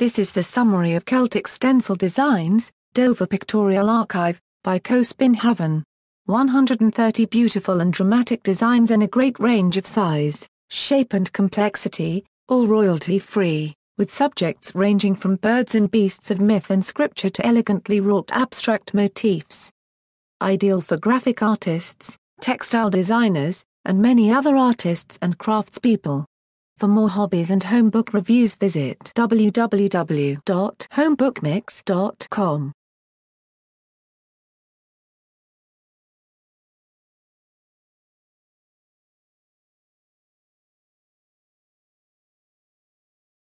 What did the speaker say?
This is the summary of Celtic stencil designs, Dover Pictorial Archive, by Co Spinhoven. 130 beautiful and dramatic designs in a great range of size, shape and complexity, all royalty-free, with subjects ranging from birds and beasts of myth and scripture to elegantly wrought abstract motifs. Ideal for graphic artists, textile designers, and many other artists and craftspeople. For more hobbies and home book reviews visit www.homebookmix.com.